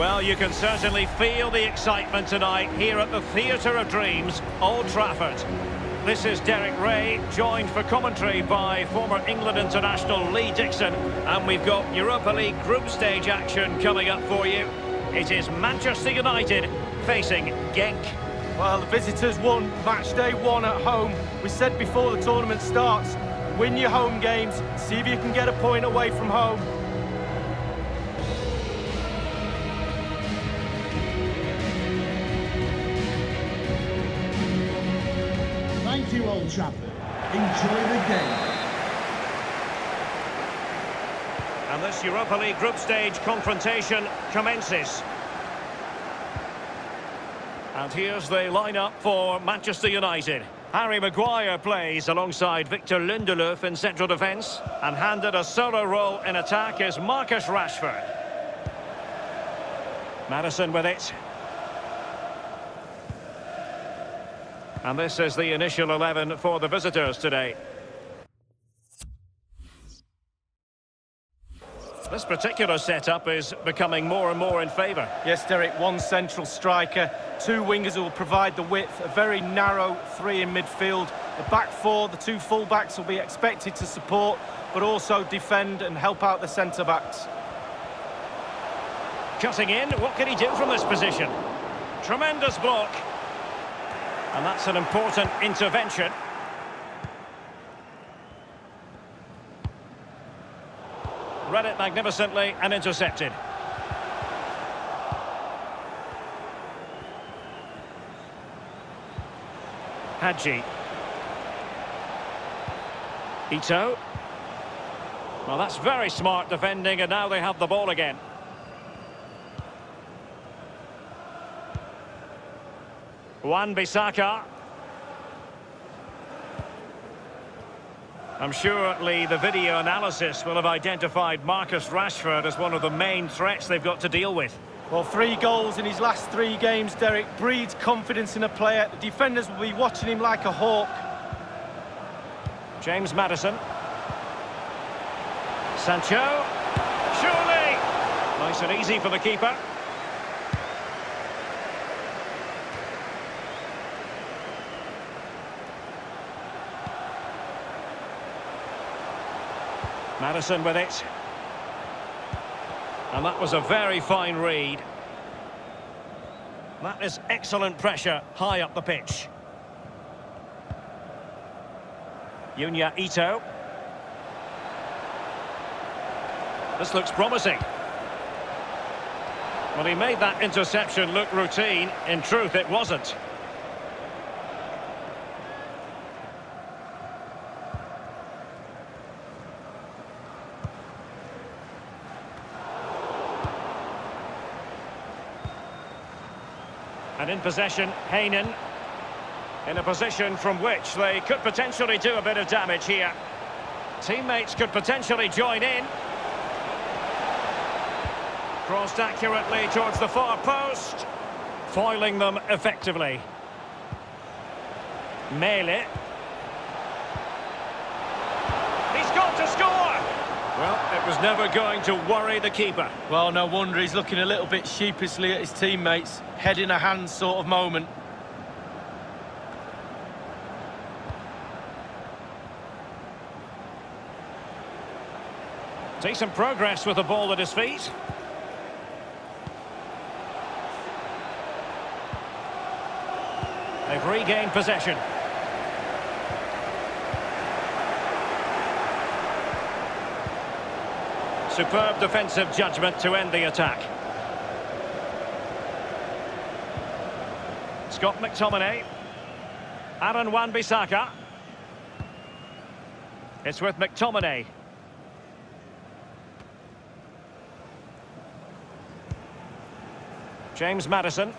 Well, you can certainly feel the excitement tonight here at the Theatre of Dreams, Old Trafford. This is Derek Ray, joined for commentary by former England international Lee Dixon. And we've got Europa League group stage action coming up for you. It is Manchester United facing Genk. Well, the visitors won match day one at home. We said before the tournament starts, win your home games, see if you can get a point away from home. Old Trafford. Enjoy the game. And this Europa League group stage confrontation commences. And here's the lineup for Manchester United. Harry Maguire plays alongside Victor Lindelöf in central defence. And handed a solo role in attack is Marcus Rashford. Maddison with it. And this is the initial 11 for the visitors today. This particular setup is becoming more and more in favour. Yes, Derek, one central striker, two wingers who will provide the width, a very narrow three in midfield. The back four, the two full-backs will be expected to support, but also defend and help out the centre-backs. Cutting in, what can he do from this position? Tremendous block. And that's an important intervention. Read it magnificently and intercepted. Hagi. Ito. Well, that's very smart defending, and now they have the ball again. Wan-Bissaka. I'm sure, Lee, the video analysis will have identified Marcus Rashford as one of the main threats they've got to deal with. Well, three goals in his last three games, Derek, breeds confidence in a player. The defenders will be watching him like a hawk. James Maddison. Sancho. Surely! Nice and easy for the keeper. Maddison with it. And that was a very fine read. That is excellent pressure high up the pitch. Junya Ito. This looks promising. Well, he made that interception look routine. In truth, it wasn't. And in possession, Heynen. In a position from which they could potentially do a bit of damage here. Teammates could potentially join in. Crossed accurately towards the far post. Foiling them effectively. Mæhle. Well, it was never going to worry the keeper. Well, no wonder he's looking a little bit sheepishly at his teammates. Head in a hand sort of moment. Decent progress with the ball at his feet. They've regained possession. Superb defensive judgment to end the attack. Scott McTominay. Aaron Wan-Bissaka. It's with McTominay. James Maddison.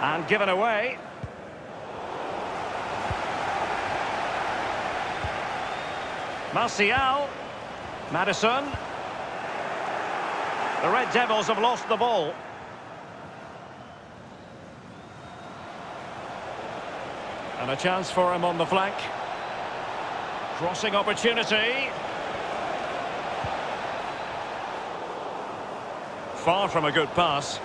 And given away. Martial. Maddison. The Red Devils have lost the ball. And a chance for him on the flank. Crossing opportunity. far from a good pass.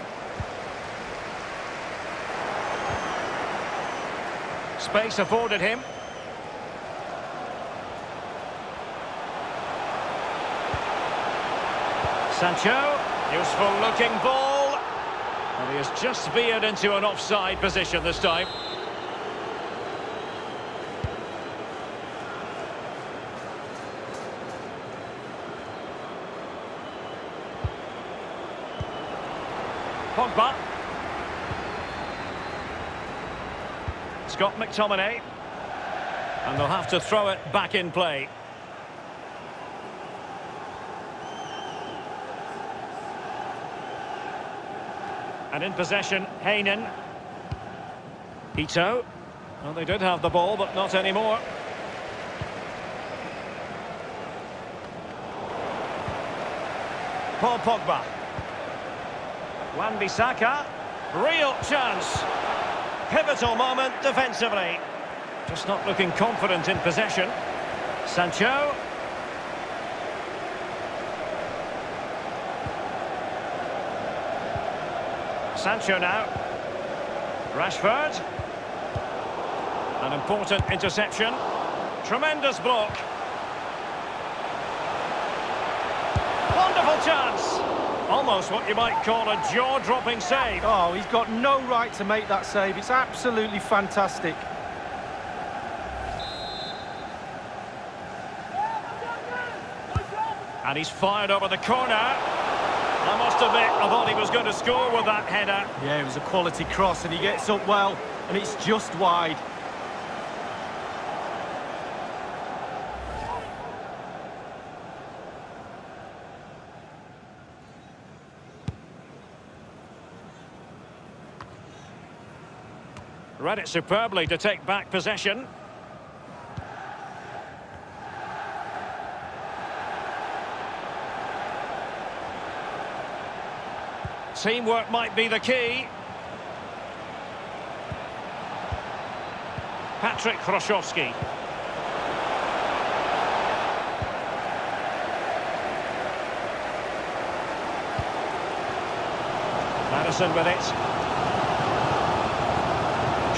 Space afforded him. Sancho, useful looking ball. And he has just veered into an offside position this time. Pogba. Scott McTominay. And they'll have to throw it back in play. And in possession, Heynen. Ito. Well, they did have the ball, but not anymore. Paul Pogba. Wan-Bissaka. Real chance. Pivotal moment defensively. Just not looking confident in possession. Sancho. Sancho now. Rashford. An important interception. Tremendous block. Wonderful chance. Almost what you might call a jaw-dropping save. Oh, he's got no right to make that save. It's absolutely fantastic. And he's fired over the corner. I must admit, I thought he was going to score with that header. Yeah, it was a quality cross, and he gets up well, and it's just wide. Read it superbly to take back possession. Teamwork might be the key. Patrick Hrošovský. Maddison with it.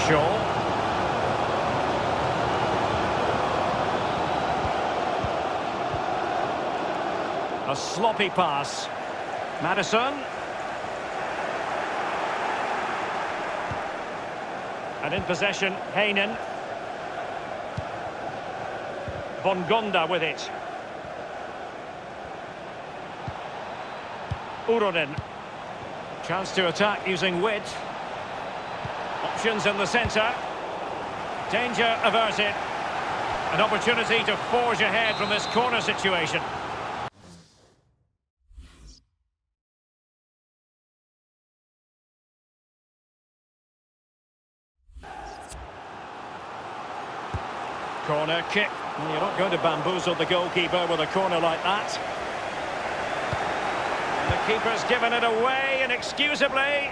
Shaw. A sloppy pass. Maddison. And in possession, Heynen. Bongonda with it. Uronen. Chance to attack using width. Options in the centre. Danger averted. An opportunity to forge ahead from this corner situation. Corner kick. You're not going to bamboozle the goalkeeper with a corner like that. The keeper's given it away inexcusably.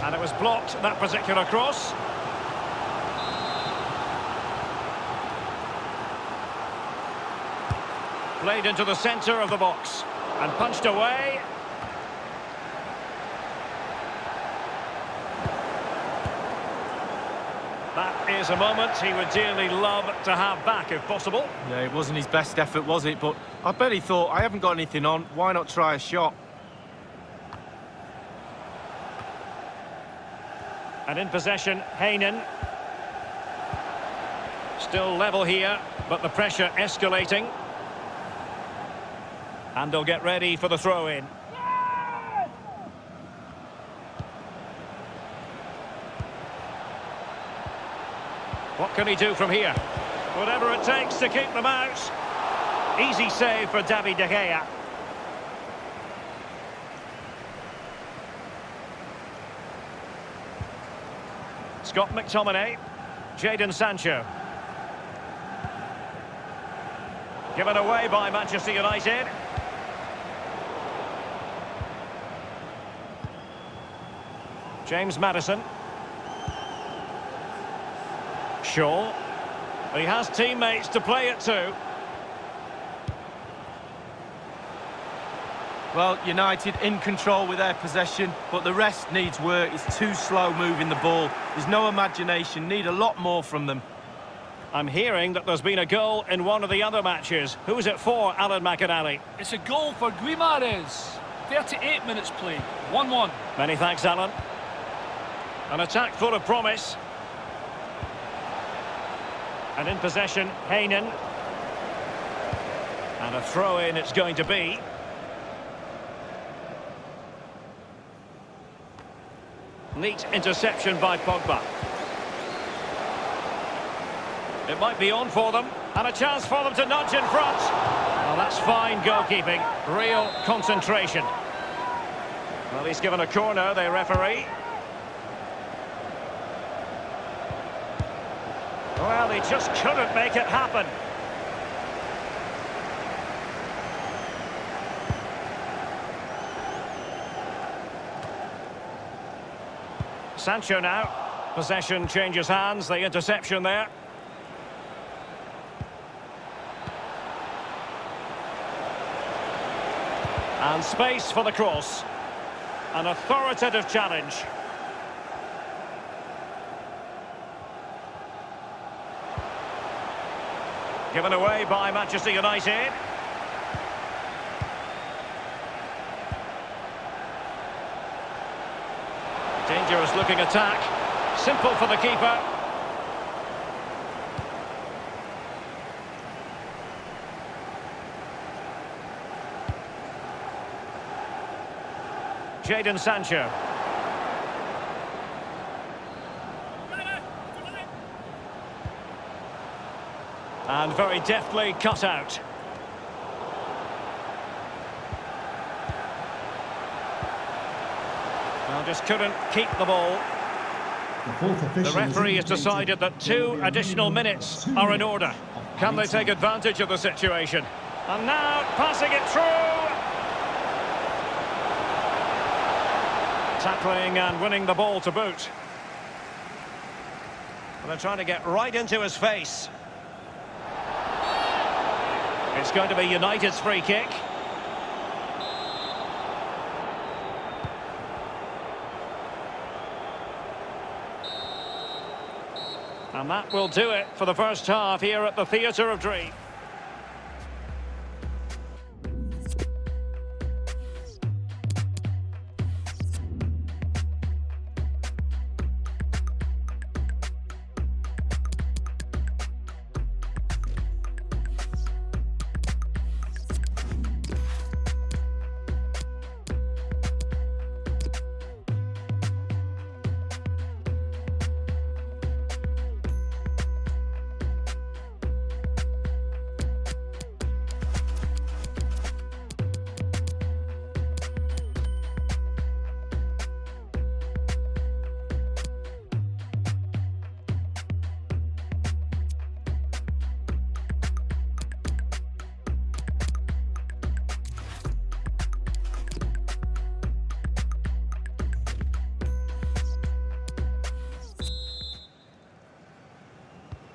And it was blocked, that particular cross. Played into the centre of the box. And punched away. That is a moment he would dearly love to have back if possible. Yeah, it wasn't his best effort, was it? But I bet he thought, I haven't got anything on, why not try a shot? And in possession, Heynen. Still level here, but the pressure escalating. And they'll get ready for the throw-in. What can he do from here? Whatever it takes to keep them out. Easy save for David De Gea. Scott McTominay. Jadon Sancho. Given away by Manchester United. James Maddison. Shaw. He has teammates to play it to. Well, United in control with their possession, but the rest needs work. It's too slow moving the ball. There's no imagination, need a lot more from them. I'm hearing that there's been a goal in one of the other matches. Who's it for, Alan McInally? It's a goal for Guimarães. 38 minutes played, 1-1. Many thanks, Alan. An attack full of promise. And in possession, Heynen. And a throw-in it's going to be. Neat interception by Pogba. It might be on for them. And a chance for them to nudge in front. Well, that's fine goalkeeping. Real concentration. Well, he's given a corner, the referee. Well, he just couldn't make it happen. Sancho now. Possession changes hands, the interception there. And space for the cross. An authoritative challenge. Given away by Manchester United. Dangerous looking attack. Simple for the keeper. Jadon Sancho. And very deftly cut out. Well, just couldn't keep the ball. The, The referee has decided that two additional minutes are in order. Can they take advantage of the situation? And now passing it through. Tackling and winning the ball to boot. And they're trying to get right into his face. It's going to be United's free kick. And that will do it for the first half here at the Theatre of Dreams.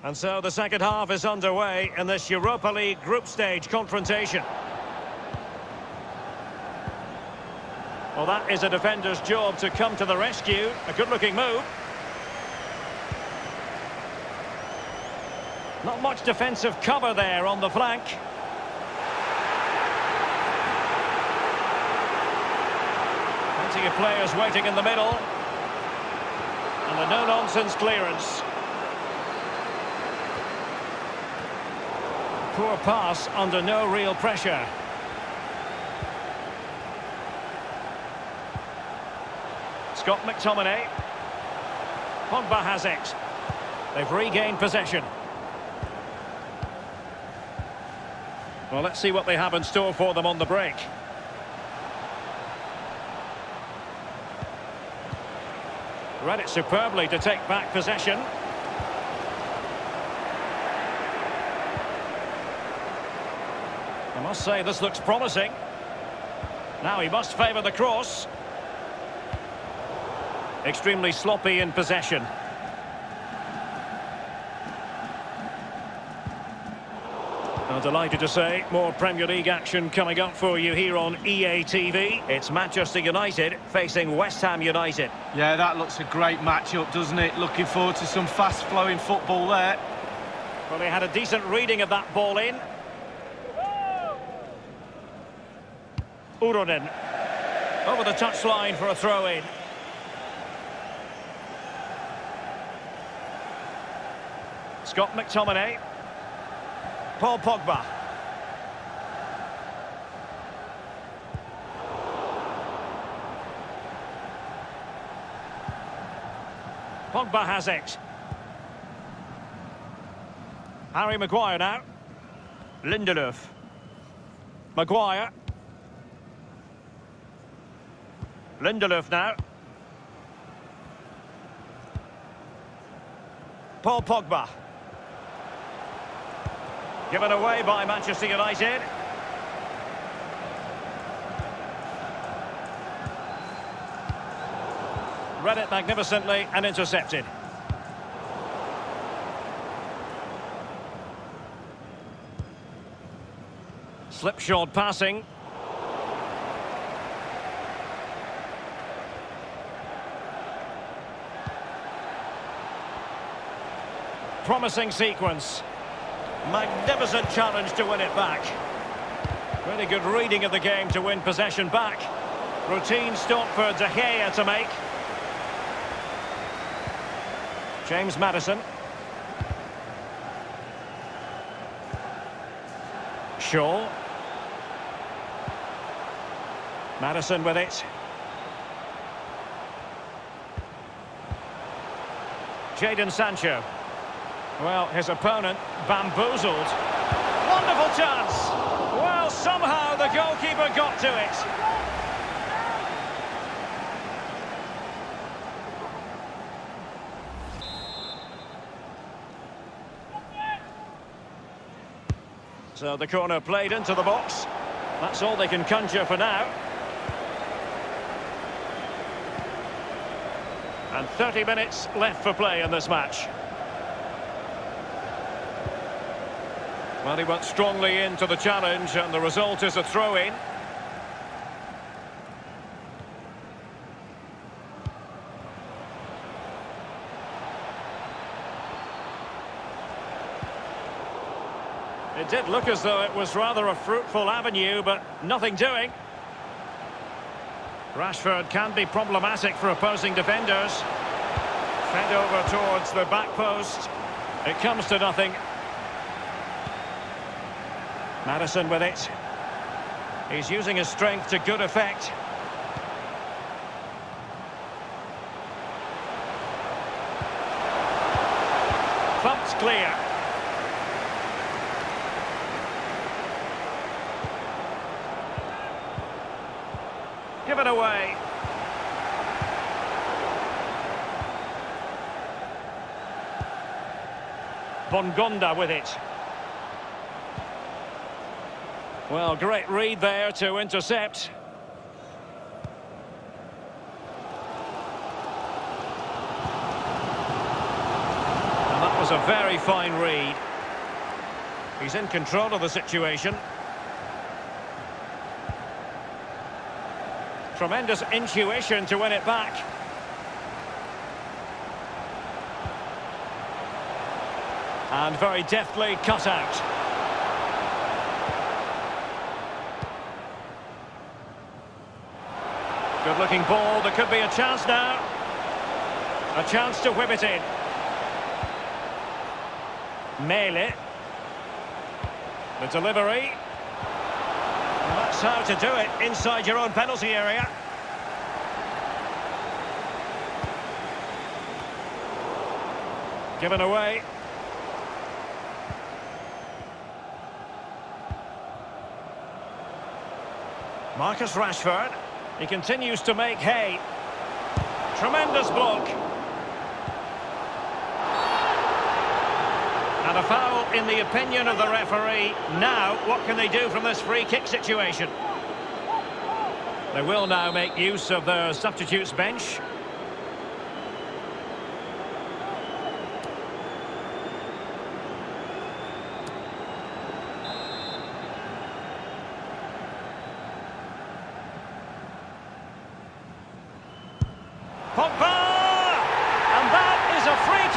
And so the second half is underway in this Europa League group stage confrontation. Well, that is a defender's job to come to the rescue. A good-looking move. Not much defensive cover there on the flank. Plenty of players waiting in the middle. And a no-nonsense clearance. Poor pass under no real pressure. Scott McTominay. Pogba has it. They've regained possession. Well, let's see what they have in store for them on the break. Read it superbly to take back possession. Must say, this looks promising. Now he must favour the cross. Extremely sloppy in possession. I'm delighted to say, more Premier League action coming up for you here on EA TV. It's Manchester United facing West Ham United. Yeah, that looks a great match-up, doesn't it? Looking forward to some fast-flowing football there. Well, they had a decent reading of that ball in. Uronen. Over the touchline for a throw-in. Scott McTominay. Paul Pogba. Pogba has it. Harry Maguire now. Lindelöf. Maguire. Lindelöf now. Paul Pogba. Given away by Manchester United. Read it magnificently and intercepted. Slipshod passing. Promising sequence. Magnificent challenge to win it back. Really good reading of the game to win possession back. Routine stop for De Gea to make. James Maddison. Shaw. Maddison with it. Jadon Sancho. Well, his opponent bamboozled. Wonderful chance. Well, somehow the goalkeeper got to it. So the corner played into the box. That's all they can conjure for now. And 30 minutes left for play in this match. Well, he went strongly into the challenge, and the result is a throw-in. It did look as though it was rather a fruitful avenue, but nothing doing. Rashford can be problematic for opposing defenders. Fed over towards the back post. It comes to nothing. Maddison with it. He's using his strength to good effect. Thumped clear. Give it away. Bongonda with it. Well, great read there to intercept. And that was a very fine read. He's in control of the situation. Tremendous intuition to win it back. And very deftly cut out. Good looking ball, there could be a chance now. A chance to whip it in. Mæhle. The delivery. That's how to do it, inside your own penalty area. Given away. Marcus Rashford. He continues to make hay. Tremendous block. And a foul in the opinion of the referee. Now, what can they do from this free kick situation? They will now make use of their substitutes bench.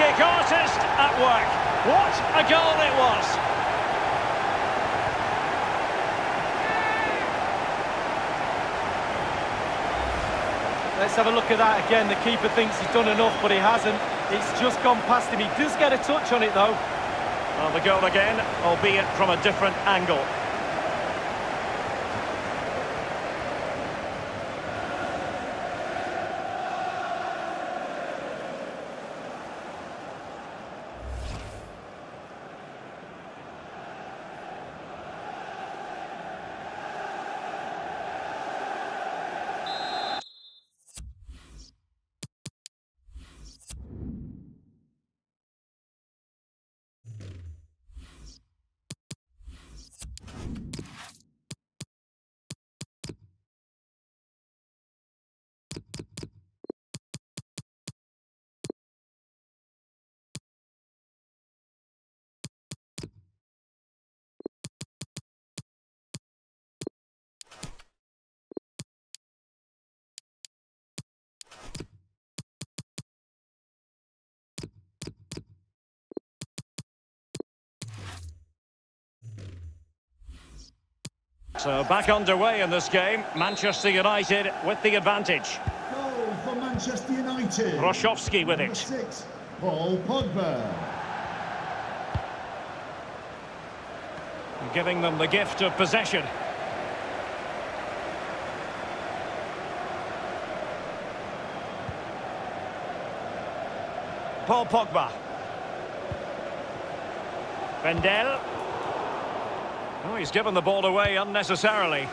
kick artist at work. What a goal it was! Let's have a look at that again. The keeper thinks he's done enough, but he hasn't. It's just gone past him. He does get a touch on it, though. Well, the goal again, albeit from a different angle. So uh, back underway in this game, Manchester United with the advantage. Goal for Manchester United. Hrošovský with Number it. six, Paul Pogba. Giving them the gift of possession. Paul Pogba. Vendel. Oh, he's given the ball away unnecessarily.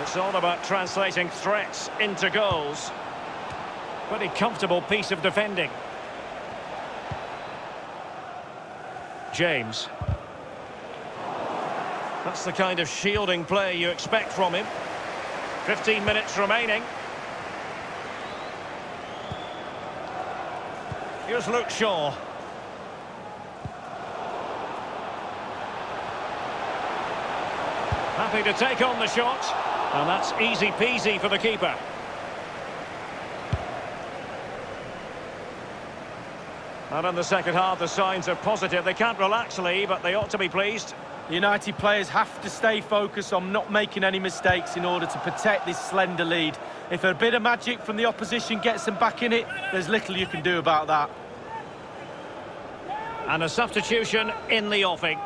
It's all about translating threats into goals. Pretty comfortable piece of defending. James. That's the kind of shielding play you expect from him. 15 minutes remaining. Here's Luke Shaw. To take on the shot. And that's easy peasy for the keeper. And in the second half, the signs are positive. They can't relax, Lee, but they ought to be pleased. The United players have to stay focused on not making any mistakes in order to protect this slender lead. If a bit of magic from the opposition gets them back in it, there's little you can do about that. And a substitution in the offing.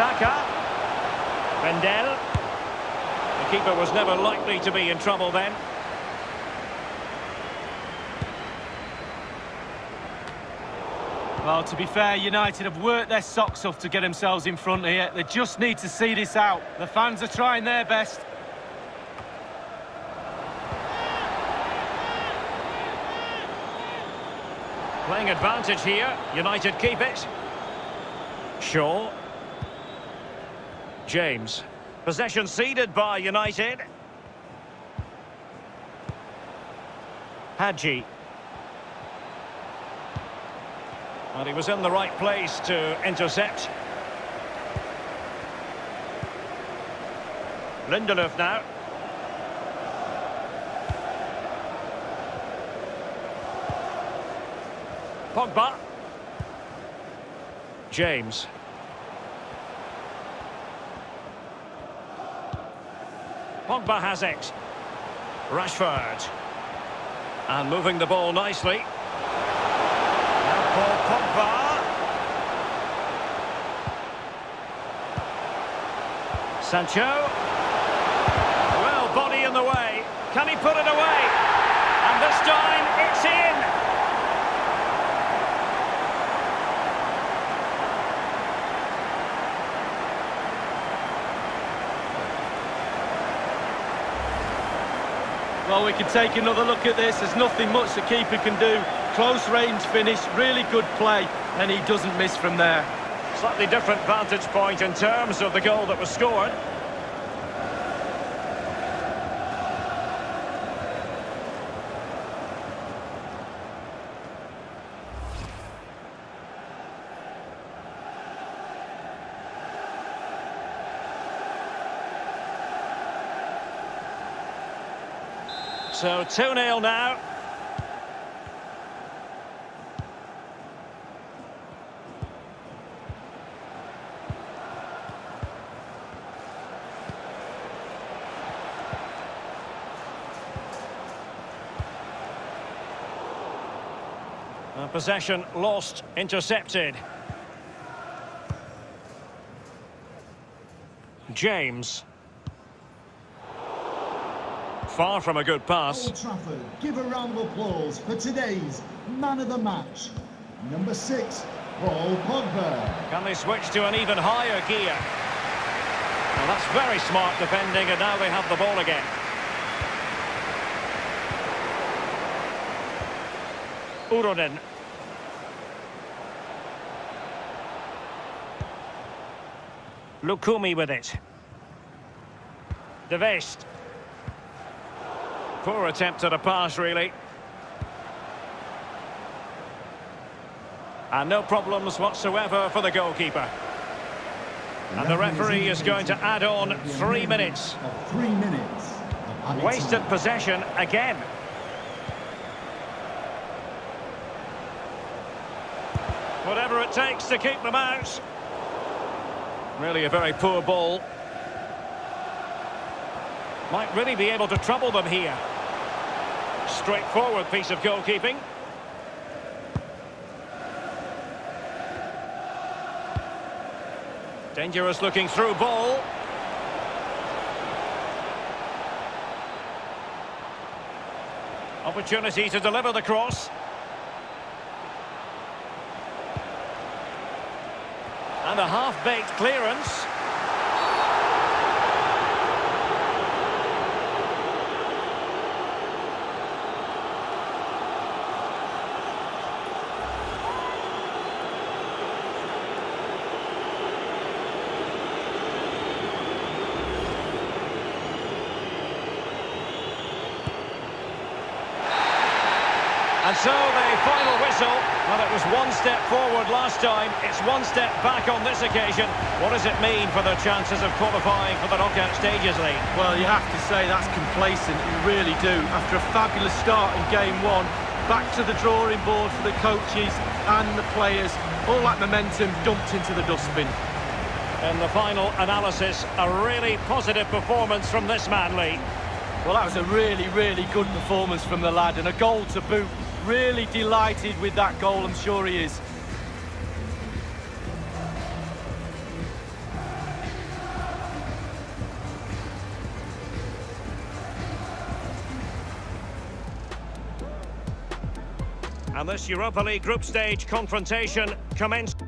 Wan-Bissaka. Vendel. The keeper was never likely to be in trouble then. Well, to be fair, United have worked their socks off to get themselves in front here. They just need to see this out. The fans are trying their best. Playing advantage here. United keep it. Shaw. James. Possession ceded by United. Hagi. And he was in the right place to intercept. Lindelöf now. Pogba. James. Pogba has it. Rashford. And moving the ball nicely. Now Paul Pogba. Sancho. Well, body in the way. Can he put it away? And this time, it's in. We can take another look at this. There's nothing much the keeper can do. Close range finish, really good play, and he doesn't miss from there. Slightly different vantage point in terms of the goal that was scored. So 2-0 now. Possession lost, intercepted. James. Far from a good pass. Old Trafford, give a round of applause for today's man of the match. Number six, Paul Pogba. Can they switch to an even higher gear? Well, that's very smart defending, and now they have the ball again. Uronen. Lucumí with it. Dewaest. Poor attempt at a pass, really. And no problems whatsoever for the goalkeeper. And the referee is going to add on three minutes. Three minutes. Wasted possession again. Whatever it takes to keep them out. Really a very poor ball. Might really be able to trouble them here. Straightforward piece of goalkeeping. Dangerous looking through ball. Opportunity to deliver the cross. And a half-baked clearance. And so the final whistle. Well, it was one step forward last time. It's one step back on this occasion. What does it mean for their chances of qualifying for the knockout stages, Lee? Well, you have to say that's complacent, you really do. After a fabulous start in game one, back to the drawing board for the coaches and the players. All that momentum dumped into the dustbin. In the final analysis, a really positive performance from this man, Lee. Well, that was a really, really good performance from the lad and a goal to boot. Really delighted with that goal, I'm sure he is. And this Europa League group stage confrontation commenced.